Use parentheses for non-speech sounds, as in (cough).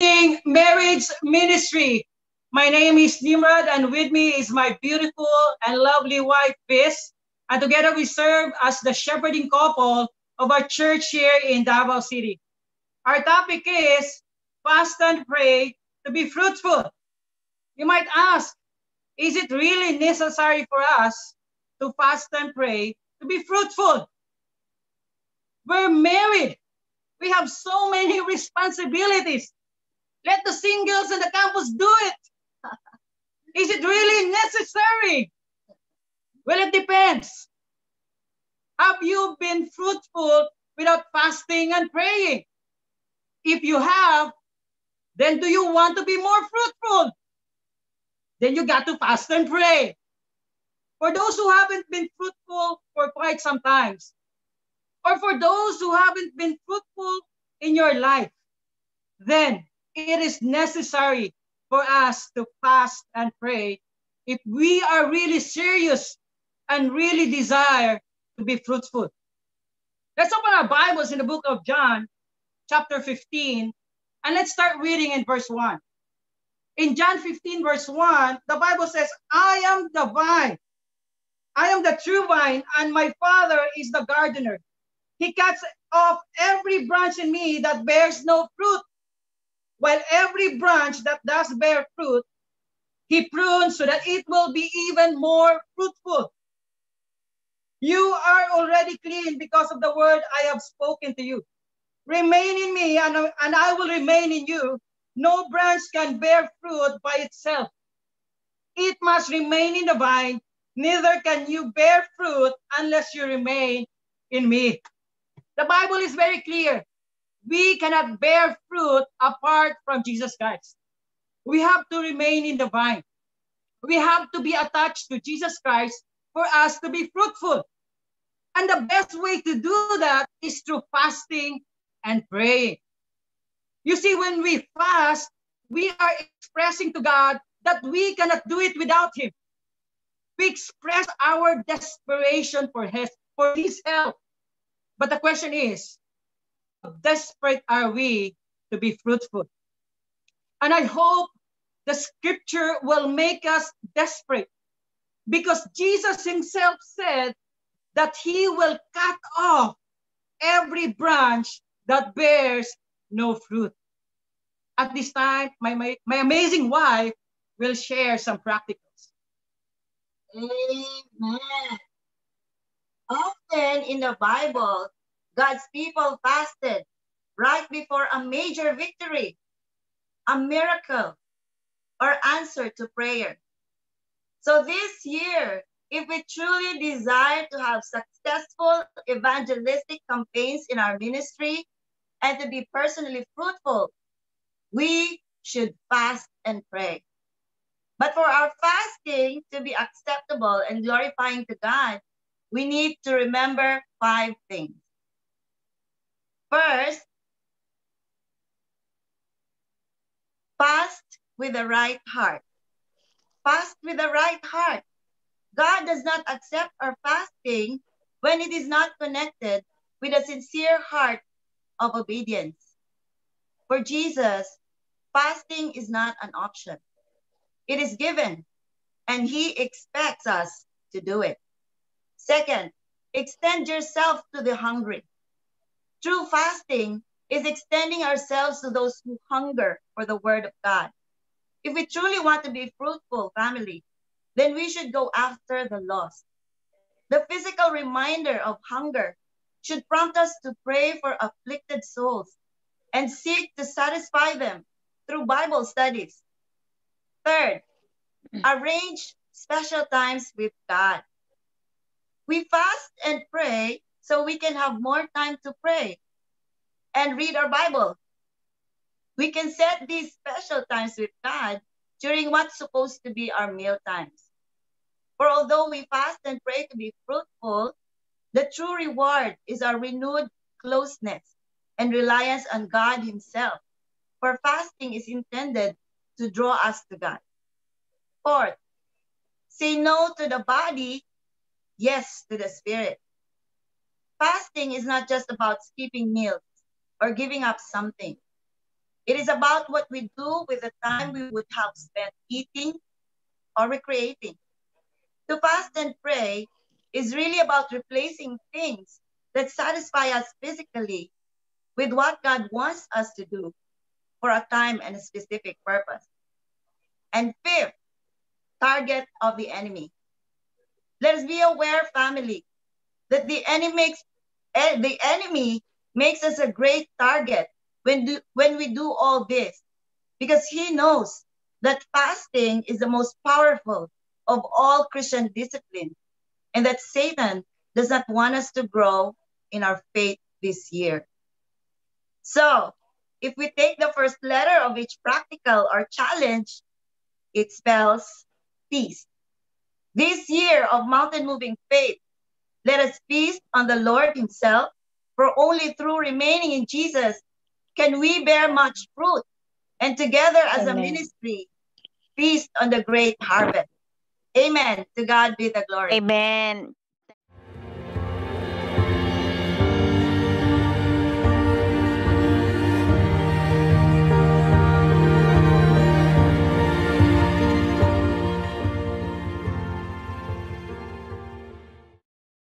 Marriage Ministry. My name is Nimrod, and with me is my beautiful and lovely wife, Vis. And together we serve as the shepherding couple of our church here in Davao City. Our topic is fast and pray to be fruitful. You might ask, is it really necessary for us to fast and pray to be fruitful? We're married. We have so many (laughs) responsibilities. Let the singles in the campus do it. (laughs) Is it really necessary? Well, it depends. Have you been fruitful without fasting and praying? If you have, then do you want to be more fruitful? Then you got to fast and pray. For those who haven't been fruitful for quite some times, or for those who haven't been fruitful in your life, then it is necessary for us to fast and pray if we are really serious and really desire to be fruitful. Let's open our Bibles in the book of John, chapter 15, and let's start reading in verse 1. In John 15, verse 1, the Bible says, I am the vine. I am the true vine, and my Father is the gardener. He cuts off every branch in me that bears no fruit, while every branch that does bear fruit, he prunes so that it will be even more fruitful. You are already clean because of the word I have spoken to you. Remain in me, and, and I will remain in you. No branch can bear fruit by itself. It must remain in the vine. Neither can you bear fruit unless you remain in me. The Bible is very clear we cannot bear fruit apart from Jesus Christ. We have to remain in the vine. We have to be attached to Jesus Christ for us to be fruitful. And the best way to do that is through fasting and praying. You see, when we fast, we are expressing to God that we cannot do it without Him. We express our desperation for His, for His help. But the question is, desperate are we to be fruitful? And I hope the scripture will make us desperate because Jesus himself said that he will cut off every branch that bears no fruit. At this time, my, my, my amazing wife will share some practicals. Amen. Often in the Bible, God's people fasted right before a major victory, a miracle, or answer to prayer. So this year, if we truly desire to have successful evangelistic campaigns in our ministry and to be personally fruitful, we should fast and pray. But for our fasting to be acceptable and glorifying to God, we need to remember five things. First, fast with the right heart. Fast with the right heart. God does not accept our fasting when it is not connected with a sincere heart of obedience. For Jesus, fasting is not an option. It is given, and he expects us to do it. Second, extend yourself to the hungry. True fasting is extending ourselves to those who hunger for the word of God. If we truly want to be fruitful family, then we should go after the lost. The physical reminder of hunger should prompt us to pray for afflicted souls and seek to satisfy them through Bible studies. Third, mm. arrange special times with God. We fast and we can have more time to pray and read our Bible. We can set these special times with God during what's supposed to be our meal times. For although we fast and pray to be fruitful, the true reward is our renewed closeness and reliance on God Himself. For fasting is intended to draw us to God. Fourth, say no to the body, yes to the spirit. Fasting is not just about skipping meals or giving up something. It is about what we do with the time we would have spent eating or recreating. To fast and pray is really about replacing things that satisfy us physically with what God wants us to do for a time and a specific purpose. And fifth, target of the enemy. Let us be aware, family, that the enemy makes eh, the enemy makes us a great target when do, when we do all this, because he knows that fasting is the most powerful of all Christian disciplines, and that Satan does not want us to grow in our faith this year. So, if we take the first letter of each practical or challenge, it spells peace. This year of mountain moving faith, let us feast on the Lord Himself, for only through remaining in Jesus can we bear much fruit, and together as Amen. a ministry, feast on the great harvest. Amen. To God be the glory. Amen.